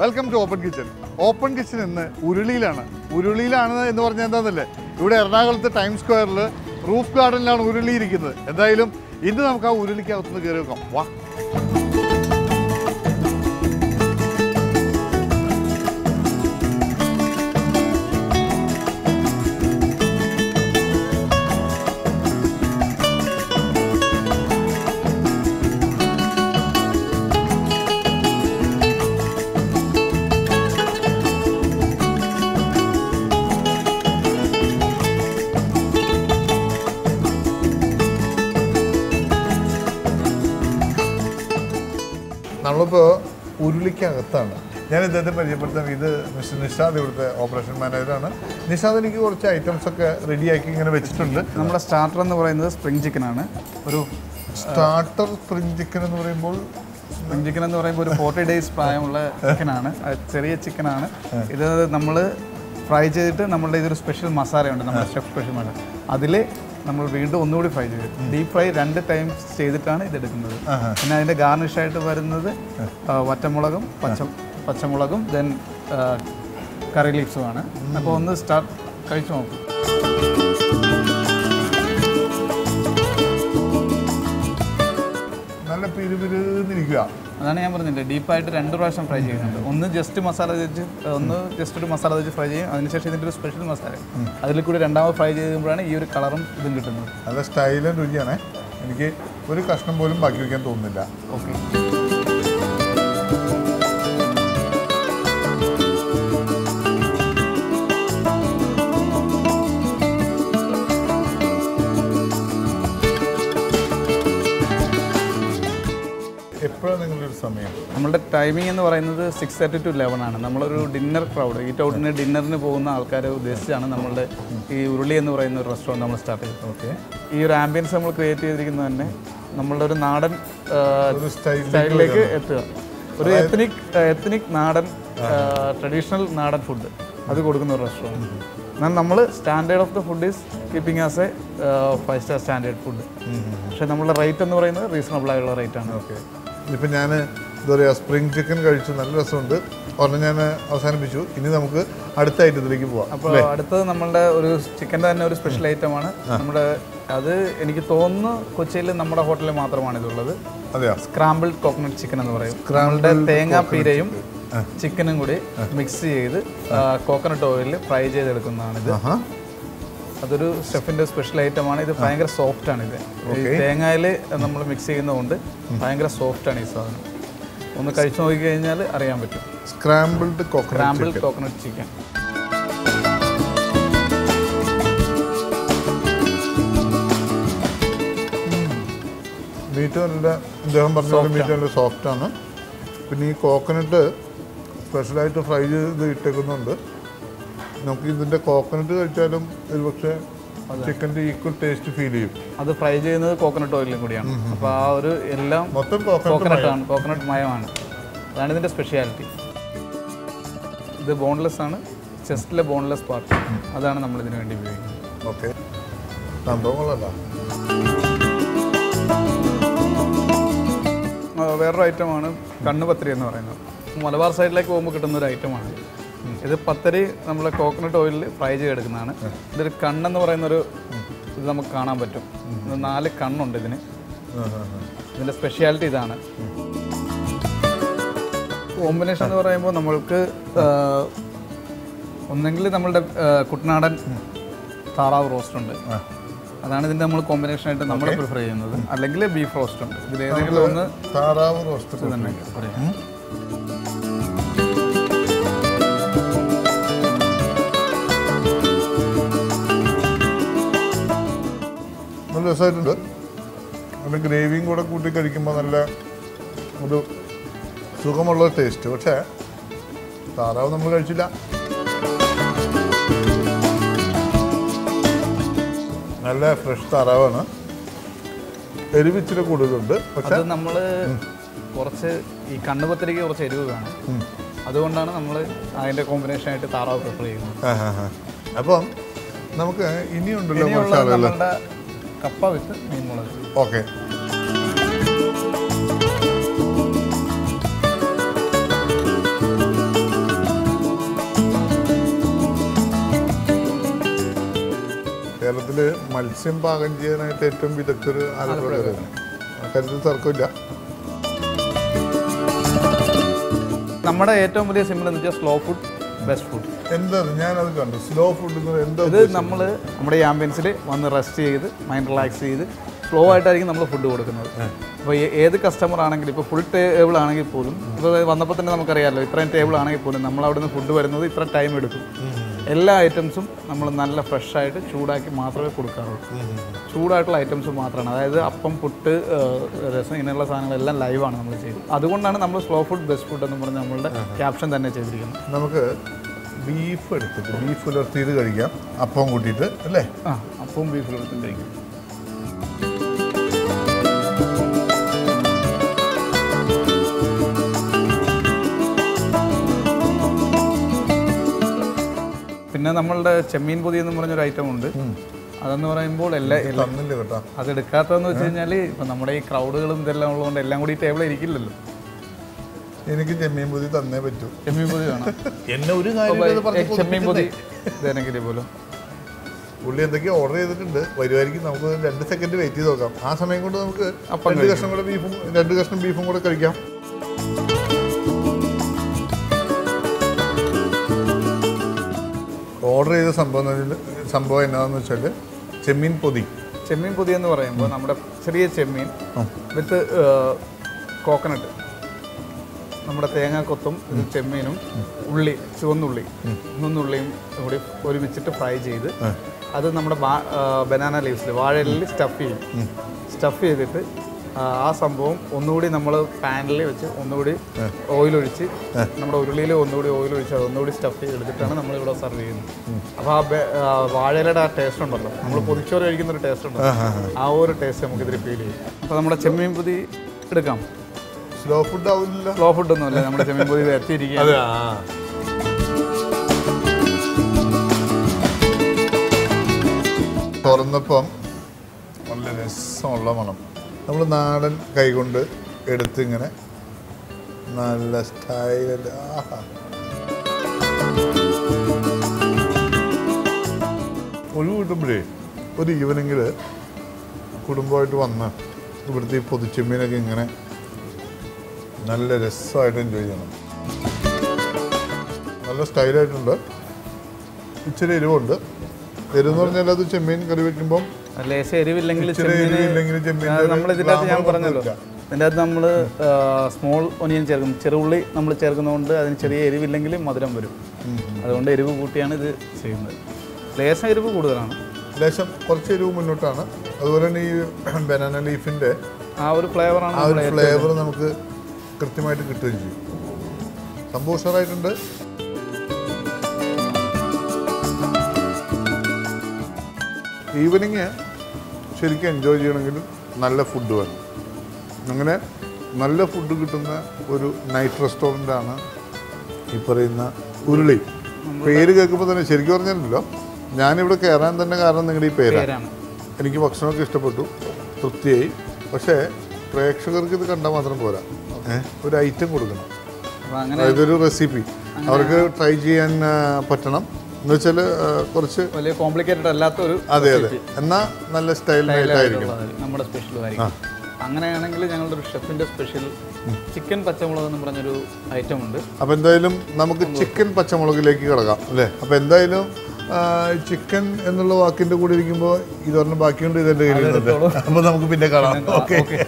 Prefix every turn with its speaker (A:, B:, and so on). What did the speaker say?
A: Welcome to open kitchen open kitchen ഇന്ന് ഉരുളിയിലാണ്. ഉരുളിയിലാണ് എന്ന് പറഞ്ഞാൽ എന്താണെന്നല്ലേ ഇവിടെ എറണാകുളത്ത് ടൈം സ്ക്വയറിൽ റൂഫ് ഗാർഡനിലാണ് ഉരുളിയിരിക്കുന്നത്. എന്തായാലും ഇന്ന് നമുക്ക് ആ ഉരുളിക്കകത്തുനിന്ന് കയറി വെക്കാം വാ. ഉരുളിക്കകത്താണ്. ഞാൻ ഇദ്ദേഹത്തെ പരിചയപ്പെടുത്താം. ഇത് മിസ്റ്റർ നിഷാദ് ഇവിടുത്തെ ഓപ്പറേഷൻ മാനേജറാണ് നിഷാദ് എനിക്ക് കുറച്ച് ഐറ്റംസ് ഒക്കെ റെഡിയാക്കി ഇങ്ങനെ വെച്ചിട്ടുണ്ട്.
B: നമ്മുടെ സ്റ്റാർട്ടർ എന്ന് പറയുന്നത് സ്പ്രിങ് ചിക്കൻ ആണ്. ഒരു
A: സ്റ്റാർട്ടർ സ്പ്രിങ് ചിക്കൻ എന്ന് പറയുമ്പോൾ
B: സ്പ്രിങ് ചിക്കൻ എന്ന് പറയുമ്പോൾ ഒരു ഫോർട്ടി ഡേയ്സ് പ്രായമുള്ള ചിക്കനാണ് ചെറിയ ചിക്കനാണ് ഇത് നമ്മൾ ഫ്രൈ ചെയ്തിട്ട് നമ്മളുടെ ഇതൊരു സ്പെഷ്യൽ മസാലയുണ്ട് നമ്മുടെ ഷെഫ് സ്പെഷ്യൽ മസാല അതിൽ നമ്മൾ വീണ്ടും ഒന്നുകൂടി ഫ്രൈ ചെയ്യും. ഡീപ് ഫ്രൈ രണ്ട് ടൈംസ് ചെയ്തിട്ടാണ് ഇത് എടുക്കുന്നത് പിന്നെ അതിന്റെ ഗാർണിഷായിട്ട് വരുന്നത് വറ്റമുളകും പച്ച പച്ചമുളകും ദെൻ കറി ലീഫ്സുമാണ് അപ്പോൾ ഒന്ന് സ്റ്റാർട്ട് കഴിച്ചു നോക്കും.
A: പിരുപിരുന്നിരിക്കുക
B: അതാണ് ഞാൻ പറഞ്ഞില്ലേ ഡീപ്പായിട്ട് രണ്ട് പ്രാവശ്യം ഫ്രൈ ചെയ്യുന്നുണ്ട് ഒന്ന് ജസ്റ്റ് മസാല തേച്ച് ഒന്ന് ജസ്റ്റ് ഒരു മസാല തേച്ച് ഫ്രൈ ചെയ്യും. അതിനുശേഷം ഇതിന്റെ ഒരു സ്പെഷ്യൽ മസാല അതിൽ കൂടി രണ്ടാമത് ഫ്രൈ ചെയ്യുമ്പോഴാണ് ഈ ഒരു കളറും ഇതും കിട്ടുന്നത്.
A: നല്ല സ്റ്റൈലും രുചിയാണ്. എനിക്ക് ഒരു കഷ്ണം പോലും ബാക്കി വയ്ക്കാൻ തോന്നുന്നില്ല.
B: ഓക്കെ ടൈമിംഗ് എന്ന് പറയുന്നത് സിക്സ് തേർട്ടി ടു ലെവൻ ആണ്. നമ്മളൊരു ഡിന്നർ ക്രൗഡ് ഈറ്റ് ഔട്ടിന് ഡിന്നറിന് പോകുന്ന ആൾക്കാരെ ഉദ്ദേശിച്ചാണ് നമ്മളുടെ ഈ ഉരുളി എന്ന് പറയുന്ന ഒരു റെസ്റ്റോറന്റ് നമ്മൾ സ്റ്റാർട്ട് ചെയ്തത്.
A: ഓക്കെ
B: ഈ ഒരു ആംബിയൻസ് നമ്മൾ ക്രിയേറ്റ് ചെയ്തിരിക്കുന്നത് തന്നെ നമ്മളുടെ ഒരു നാടൻ സ്റ്റൈലിലേക്ക് എത്തുക. ഒരു എത്നിക് എത്നിക് നാടൻ ട്രഡീഷണൽ നാടൻ ഫുഡ് അത് കൊടുക്കുന്ന ഒരു റെസ്റ്റോറന്റ് എന്നാൽ നമ്മൾ standard of the food is keeping as a five star standard food പക്ഷേ നമ്മളുടെ റേറ്റ് എന്ന് പറയുന്നത് റീസണബിൾ ആയിട്ടുള്ള റേറ്റ് ആണ്.
A: ഓക്കെ ഇപ്പം ഞാൻ എന്താ പറയുക സ്പ്രിംഗ് ചിക്കൻ കഴിച്ചു നല്ല രസമുണ്ട്. ഒരെണ്ണം ഞാൻ അവസാനിപ്പിച്ചു. ഇനി നമുക്ക് അടുത്ത ഐറ്റത്തിലേക്ക് പോവാം.
B: അപ്പോൾ അടുത്തത് നമ്മളുടെ ഒരു ചിക്കന്റെ തന്നെ ഒരു സ്പെഷ്യൽ ഐറ്റമാണ് നമ്മുടെ അത് എനിക്ക് തോന്നുന്നു കൊച്ചിയിൽ നമ്മുടെ ഹോട്ടലിൽ മാത്രമാണ് ഇതുള്ളത്.
A: അതെ
B: സ്ക്രാമ്പിൾഡ് കോക്കനട്ട് ചിക്കൻ എന്ന് പറയും. നമ്മളുടെ തേങ്ങാപ്പീരയും ചിക്കനും കൂടി മിക്സ് ചെയ്ത് കോക്കനട്ട് ഓയിലിൽ ഫ്രൈ ചെയ്തെടുക്കുന്നതാണ്
A: ഇത്
B: അതൊരു ഷെഫിന്റെ സ്പെഷ്യൽ ഐറ്റം ആണ്. ഇത് ഭയങ്കര സോഫ്റ്റ് ആണ് ഇത്. തേങ്ങയിൽ നമ്മൾ മിക്സ് ചെയ്യുന്നതുകൊണ്ട് ഭയങ്കര സോഫ്റ്റ് ആണ് ഈ സാധനം. ഒന്ന് കഴിച്ചു നോക്കി കഴിഞ്ഞാൽ അറിയാൻ പറ്റും.
A: Scrambled coconut
B: scrambled coconut chicken
A: meat നല്ല അദ്ദേഹം പറഞ്ഞ മീറ്റ് നല്ല സോഫ്റ്റ് ആണ്. പിന്നെ ഈ കോക്കനട്ട് സ്പെഷ്യലായിട്ട് ഫ്രൈ ചെയ്ത് ഇട്ടേക്കുന്നുണ്ട്. നമുക്ക് ഇതിന്റെ കോക്കനട്ട് കഴിച്ചാലും ഒരുപക്ഷെ ചിക്കന്റെ ഈക്വൽ ടേസ്റ്റ് ഫീൽ ചെയ്യും.
B: അത് ഫ്രൈ ചെയ്യുന്നത് കോക്കനട്ട് ഓയിലും കൂടിയാണ്. അപ്പോൾ ആ ഒരു എല്ലാം
A: മൊത്തം കോക്കനട്ട്
B: ആണ്. കോക്കനട്ട് മയമാണ്. അതാണ് ഇതിന്റെ സ്പെഷ്യാലിറ്റി ഇത് ബോൺലെസ് ആണ്. ചെസ്റ്റിലെ ബോൺലെസ് പാർട്ട് അതാണ് നമ്മൾ ഇതിനു വേണ്ടി ഉപയോഗിക്കുന്നത്.
A: ഓക്കെ.
B: വേറൊരു ഐറ്റമാണ് കണ്ണുപത്രി എന്ന് പറയുന്നത്. മലബാർ സൈഡിലേക്ക് പോകുമ്പോൾ കിട്ടുന്ന ഒരു ഐറ്റമാണ് ഇത് പത്തരി നമ്മൾ കോക്കനട്ട് ഓയിലിൽ ഫ്രൈ ചെയ്തെടുക്കുന്നതാണ്. ഇതൊരു കണ്ണെന്ന് പറയുന്നൊരു ഇത് നമുക്ക് കാണാൻ പറ്റും. ഇത് നാല് കണ്ണുണ്ട് ഇതിന്. ഇതിന്റെ സ്പെഷ്യാലിറ്റി ഇതാണ്. കോമ്പിനേഷൻ എന്ന് പറയുമ്പോൾ നമ്മൾക്ക് ഒന്നെങ്കിൽ നമ്മളുടെ കുട്ടനാടൻ താറാവ് റോസ്റ്റ് ഉണ്ട്. അതാണ് ഇതിന്റെ നമ്മൾ കോമ്പിനേഷൻ ആയിട്ട് നമ്മൾ പ്രിഫർ ചെയ്യുന്നത്. അല്ലെങ്കിൽ ബീഫ് റോസ്റ്റ് ഉണ്ട്. ഇതിലേതെങ്കിലും ഒന്ന്
A: താറാവ് റോസ്റ്റ്
B: തന്നെ
A: രസമായിട്ടുണ്ട്. അതിന്റെ ഗ്രേവിയും കൂടെ കൂട്ടി കഴിക്കുമ്പോൾ നല്ല ഒരു സുഖമുള്ള ടേസ്റ്റ് പക്ഷേ താറാവ് നമ്മൾ കഴിച്ചില്ല. നല്ല ഫ്രഷ് താറാവാണ്. എരിവ് ഇച്ചിരി കൂടുതലുണ്ട്. പക്ഷേ
B: അത് നമ്മൾ കുറച്ച് ഈ കണ്ണുപത്തിരിക്ക് കുറച്ച് എരിവ് വേണം. അതുകൊണ്ടാണ് നമ്മൾ അതിന്റെ കോമ്പിനേഷൻ ആയിട്ട് താറാവ് പ്രിഫർ ചെയ്യുന്നത്.
A: അപ്പം നമുക്ക് ഇനിയുണ്ടല്ലോ കുറച്ച് ആളുകൾ
B: കപ്പ വിത്ത് മീൻ മുളക്
A: ഓക്കെ. കേരളത്തിൽ മത്സ്യം പാകം ചെയ്യാനായിട്ട് ഏറ്റവും വിദഗ്ധർ ആലപ്പുഴ തർക്കമില്ല.
B: നമ്മുടെ ഏറ്റവും വലിയ സിമ്പിൾ എന്ന് വെച്ചാൽ സ്ലോ ഫുഡ്. ബെസ്റ്റ് ഫുഡ്
A: എന്താ ഞാനത് കണ്ടു. സ്ലോ ഫുഡ് എന്ന് എന്താ
B: ഇത് നമ്മൾ നമ്മുടെ ഈ ആംബിയൻസിൽ വന്ന് റെസ്റ്റ് ചെയ്ത് മൈൻഡ് റിലാക്സ് ചെയ്ത് സ്ലോ ആയിട്ടായിരിക്കും നമ്മൾ ഫുഡ് കൊടുക്കുന്നത്. അപ്പോൾ ഏത് കസ്റ്റമർ ആണെങ്കിലും ഇപ്പോൾ ഫുൾ ടേബിൾ ആണെങ്കിൽ പോലും ഇപ്പോൾ വന്നപ്പോൾ തന്നെ നമുക്കറിയാമല്ലോ ഇത്രയും ടേബിൾ ആണെങ്കിൽ പോലും നമ്മൾ അവിടെ നിന്ന് ഫുഡ് വരുന്നത് ഇത്ര ടൈം എടുക്കും. എല്ലാ ഐറ്റംസും നമ്മൾ നല്ല ഫ്രഷ് ആയിട്ട് ചൂടാക്കി മാത്രമേ കൊടുക്കാറുള്ളൂ. ചൂടായിട്ടുള്ള ഐറ്റംസ് മാത്രമാണ്. അതായത് അപ്പം പുട്ട് രസം ഇങ്ങനെയുള്ള സാധനങ്ങളെല്ലാം ലൈവാണ് നമ്മൾ ചെയ്യുന്നത്. അതുകൊണ്ടാണ് നമ്മൾ സ്ലോ ഫുഡ് ബെസ്റ്റ് ഫുഡ് എന്ന് പറഞ്ഞ് നമ്മളുടെ ക്യാപ്ഷൻ തന്നെ ചെയ്തിരിക്കുന്നത്.
A: നമുക്ക് ബീഫ് എടുത്തിട്ട് ബീഫ് പുലർത്തിയത് കഴിക്കാം. അപ്പം കൂട്ടിയിട്ട് അല്ലേ?
B: ആ അപ്പവും ബീഫ് കൊടുത്തും കഴിക്കാം. പിന്നെ നമ്മളുടെ ചെമ്മീൻ പൊതി എന്ന് പറഞ്ഞൊരു ഐറ്റം ഉണ്ട്. അതെന്ന് പറയുമ്പോൾ എല്ലാ അത് എടുക്കാത്തതെന്ന് വെച്ച് കഴിഞ്ഞാൽ ഇപ്പം നമ്മുടെ ഈ ക്രൗഡുകളും ഇതെല്ലാം ഉള്ളതുകൊണ്ട് എല്ലാം കൂടി ടേബിൾ ഇരിക്കില്ലല്ലോ.
A: എനിക്ക് ചെമ്മീൻ പൊതി തന്നേ പറ്റൂ.
B: ചെമ്മീൻ പൊതി വേണം.
A: എന്നെ ഒരു കാര്യം
B: ഏ, ചെമ്മീൻ പൊതി ഇതേനെങ്കിലും പോലും
A: പുള്ളി എന്തൊക്കെയോ ഓർഡർ ചെയ്തിട്ടുണ്ട്. വരുമായിരിക്കും നമുക്ക് രണ്ട് സെക്കൻഡ് വെയിറ്റ് ചെയ്ത് നോക്കാം. ആ സമയം കൊണ്ട് നമുക്ക് രണ്ട് കഷ്ണം കൂടെ ബീഫും രണ്ട് കഷ്ണം ബീഫും കൂടെ കഴിക്കാം. ഓർഡർ ചെയ്ത സംഭവം സംഭവം എന്നാന്ന് വെച്ചാൽ ചെമ്മീൻ പൊതി.
B: ചെമ്മീൻ പൊതി എന്ന് പറയുമ്പോൾ നമ്മുടെ ചെറിയ ചെമ്മീൻ വിത്ത് കോക്കനട്ട്. നമ്മുടെ തേങ്ങാക്കൊത്തും ഇത് ചെമ്മീനും ഉള്ളി ചുവന്നുള്ളി ചുവന്നുള്ളിയും കൂടി ഒരുമിച്ചിട്ട് ഫ്രൈ ചെയ്ത് അത് നമ്മുടെ ബനാന ലീവ്സിൽ വാഴയിൽ സ്റ്റഫ് ചെയ്യും. സ്റ്റഫ് ചെയ്തിട്ട് ആ, ആ സംഭവം ഒന്നുകൂടി നമ്മൾ പാനിൽ വെച്ച് ഒന്നുകൂടി ഓയിൽ ഒഴിച്ച് നമ്മുടെ ഉരുളിയിൽ ഒന്നുകൂടി ഓയിൽ ഒഴിച്ച് അത് ഒന്നുകൂടി സ്റ്റഫ് ചെയ്തെടുത്തിട്ടാണ് നമ്മൾ ഇവിടെ സെർവ് ചെയ്യുന്നത് അപ്പോൾ ആ വാഴയിലയുടെ ആ ടേസ്റ്റ് ഉണ്ടല്ലോ. നമ്മൾ പൊതിച്ചോറ് കഴിക്കുന്ന ഒരു ടേസ്റ്റ് ഉണ്ടല്ലോ. ആ ഒരു ടേസ്റ്റ് നമുക്ക് ഇതിൽ ഫീൽ ചെയ്യും. അപ്പോൾ നമ്മുടെ ചെമ്മീൻ പുതി എടുക്കാം.
A: സ്ലോ ഫുഡ് ആവില്ല
B: സ്ലോ ഫുഡ് ഒന്നും അല്ല നമ്മുടെ ചെമ്മീൻ പുതി എത്തിയിരിക്കുക
A: അതെ ആ. തുറന്നപ്പം നല്ല രസമുള്ള മണം. നമ്മൾ നാടൻ കൈകൊണ്ട് എടുത്തിങ്ങനെ നല്ല സ്റ്റൈലല്ല ആഹാ. ഒഴിവ് കിട്ടുമ്പോഴേ ഒരു ഈവനിങ്ങിൽ കുടുംബമായിട്ട് വന്ന് ഇവിടുത്തെ ഈ പൊതിച്ചെമ്മീനൊക്കെ ഇങ്ങനെ നല്ല രസമായിട്ട് എൻജോയ് ചെയ്യണം. നല്ല സ്റ്റൈലായിട്ടുണ്ട് ഇച്ചിരി എരിവുണ്ട്. എരിവെന്ന് പറഞ്ഞാൽ അത് ചെമ്മീൻ കറി വെക്കുമ്പം
B: ലേശം എരിവില്ലെങ്കിൽ നമ്മൾ ഞാൻ പറഞ്ഞല്ലോ. ഇതിന്റെ അകത്ത് നമ്മൾ സ്മോൾ ഒനിയൻ ചേർക്കും. ചെറുള്ളി നമ്മൾ ചേർക്കുന്നതുകൊണ്ട് അതിന് ചെറിയ എരിവില്ലെങ്കിൽ മധുരം വരും. അതുകൊണ്ട് എരിവ് കൂട്ടിയാണ് ഇത് ചെയ്യുന്നത്. ലേശം എരിവ് കൂടുതലാണ്.
A: ലേശം കുറച്ച് എരിവ് മുന്നോട്ടാണ്. അതുപോലെ തന്നെ ഈ ബനാന ലീഫിന്റെ
B: ആ ഒരു ഫ്ലേവറാണ്
A: ആ ഒരു ഫ്ലേവർ നമുക്ക് കൃത്യമായിട്ട് കിട്ടുകയും ചെയ്യും. സംഭവം ഉഷാറായിട്ടുണ്ട്. ഈവനിങ് ശരിക്കും എൻജോയ് ചെയ്യണമെങ്കിൽ നല്ല ഫുഡ് വേണം. അങ്ങനെ നല്ല ഫുഡ് കിട്ടുന്ന ഒരു നൈറ്റ് റെസ്റ്റോറന്റാണ് ഈ പറയുന്ന ഉരുളി. പേര് കേൾക്കുമ്പോൾ തന്നെ ശരിക്കും പറഞ്ഞല്ലോ ഞാനിവിടെ കയറാൻ തന്നെ കാരണം നിങ്ങളുടെ ഈ പേരാണ്. എനിക്ക് ഭക്ഷണമൊക്കെ ഇഷ്ടപ്പെട്ടു തൃപ്തിയായി. പക്ഷേ പ്രേക്ഷകർക്ക് ഇത് കണ്ടാൽ മാത്രം പോരാ? ഒരു ഐറ്റം കൊടുക്കണം. അതായത് ഒരു റെസിപ്പി അവർക്ക് ട്രൈ ചെയ്യാൻ പറ്റണം. എന്ന് വെച്ചാൽ കുറച്ച്
B: വലിയ കോംപ്ലിക്കേറ്റഡ് അല്ലാത്ത ഒരു
A: അതെ. അതെ എന്നാൽ നല്ല സ്റ്റൈലിനായിട്ടായിരിക്കും
B: ആയിരിക്കും. നമ്മുടെ സ്പെഷ്യൽ ആയിരിക്കും. അങ്ങനെയാണെങ്കിൽ ഞങ്ങളുടെ ഒരു ഷെഫിന്റെ സ്പെഷ്യൽ ചിക്കൻ പച്ചമുളക് എന്ന് പറഞ്ഞൊരു ഐറ്റം ഉണ്ട്.
A: അപ്പം എന്തായാലും നമുക്ക് ചിക്കൻ പച്ചമുളകിലേക്ക് കിടക്കാം അല്ലേ? അപ്പം എന്തായാലും ചിക്കൻ എന്നുള്ള വാക്കിന്റെ കൂടെ ഇരിക്കുമ്പോൾ ഇതൊരെണ്ണം ബാക്കിയുണ്ട് കയ്യിലുണ്ട്. അപ്പോൾ നമുക്ക് പിന്നെ കാണാം. Okay
B: okay